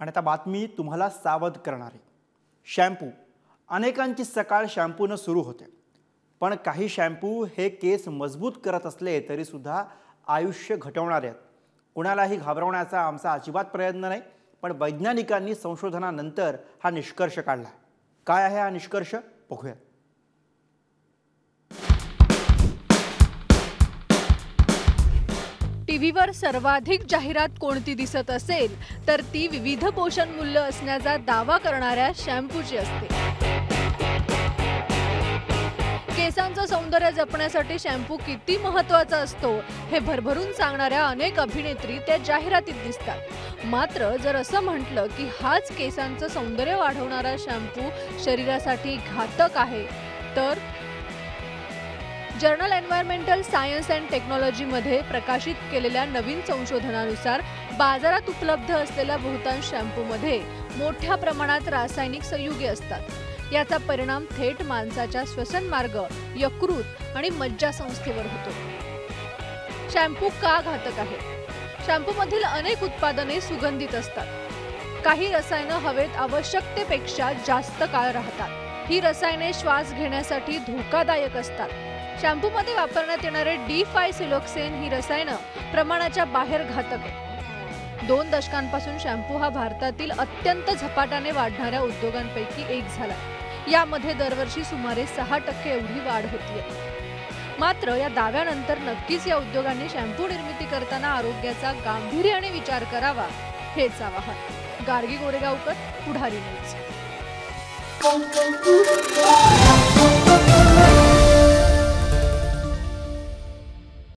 आणि आता बातमी तुम्हाला सावध करणारी. शॅम्पू. अनेकांची सकाळ शॅम्पूनं सुरू होते. पण काही शॅम्पू हे केस मजबूत करत असले तरीसुद्धा आयुष्य घटवणारे आहेत. कुणालाही घाबरवण्याचा आमचा अजिबात प्रयत्न नाही पण वैज्ञानिकांनी संशोधनानंतर हा निष्कर्ष काढला. काय आहे हा निष्कर्ष? बघूया. टीव्हीवर सर्वाधिक जाहिरात कोणती दिसत असेल तर ती विविध पोषण मूल्य असण्याचा दावा करणाऱ्या शॅम्पूची असते. केसांचं सौंदर्य जपण्यासाठी शॅम्पू किती महत्त्वाचा असतो हे भरभरून सांगणाऱ्या अनेक अभिनेत्री त्या जाहिरातीत दिसतात. मात्र जर असं म्हटलं की हाच केसांचं सौंदर्य वाढवणारा शॅम्पू शरीरासाठी घातक आहे तर जर्नल एन्व्हायरमेंटल सायन्स अँड टेक्नॉलॉजीमध्ये प्रकाशित केलेल्या नवीन संशोधनानुसार बाजारात उपलब्ध असलेल्या बहुतांश शॅम्पूमध्ये मोठ्या प्रमाणात रासायनिक संयुगे असतात. याचा परिणाम थेट माणसाच्या श्वसन मार्ग यकृत आणि मज्जासंस्थेवर होतो. शॅम्पू का घातक आहे? शॅम्पूमधील अनेक उत्पादने सुगंधित असतात. काही रसायनं हवेत आवश्यकतेपेक्षा जास्त काळ राहतात. ही रसायने श्वास घेण्यासाठी धोकादायक असतात. शॅम्पूमध्ये वापरण्यात येणारे डी फाय सिलोक्सेन ही रसायनं प्रमाणाच्या बाहेर घातक आहे दोन दशकांपासून शॅम्पू हा भारतातील अत्यंत झपाट्याने वाढणाऱ्या उद्योगांपैकी एक झाला. यामध्ये दरवर्षी सुमारे सहा टक्के एवढी वाढ होतीये. मात्र या दाव्यानंतर नक्कीच या उद्योगांनी शॅम्पू निर्मिती करताना आरोग्याचा गांभीर्याने विचार करावा हेच आवाहन. गार्गी गोरेगावकर पुढारी न्यूज.